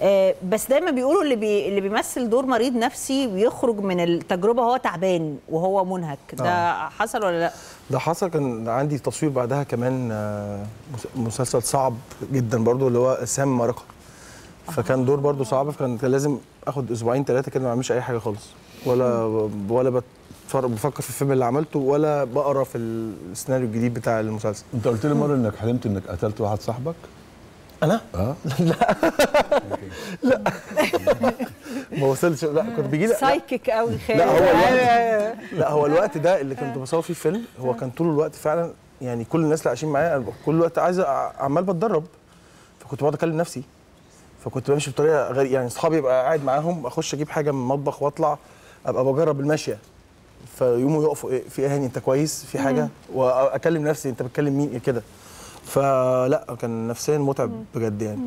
آه، بس دايما بيقولوا اللي بي اللي بيمثل دور مريض نفسي بيخرج من التجربة هو تعبان وهو منهك. ده حصل ولا لأ؟ ده حصل. كان عندي تصوير بعدها كمان آه، مس- مسلسل صعب جدا برضو اللي هو سام مرقه فكان دور برضو صعب فكان كان لازم آخد أسبوعين ثلاثة كده ما اعملش أي حاجة خالص. ولا ولا بتفرج بفكر في الفيلم اللي عملته ولا بقرا في السيناريو الجديد بتاع المسلسل. أنت قلت لي مرة إنك حلمت إنك قتلت واحد صاحبك؟ أنا؟ آه. ما وصلتش لا كنت بيجي لي لا, سايكيك قوي خالد لا هو الوقت لا هو الوقت ده اللي كنت بصور فيه فيلم هو كان طول الوقت فعلا يعني كل الناس اللي عايشين معايا كل الوقت عايز عمال بتدرب. فكنت بقعد أكلم نفسي. فكنت بمشي بطريقة غير يعني اصحابي يبقى قاعد معاهم أخش أجيب حاجة من المطبخ وأطلع أبقى بجرب الماشيه فيقوموا يقفوا إيه، في إيه هاني أنت كويس؟ في حاجة؟ واكلم نفسي أنت بتكلم مين؟ كده؟ فلا كان نفسيا متعب بجد يعني.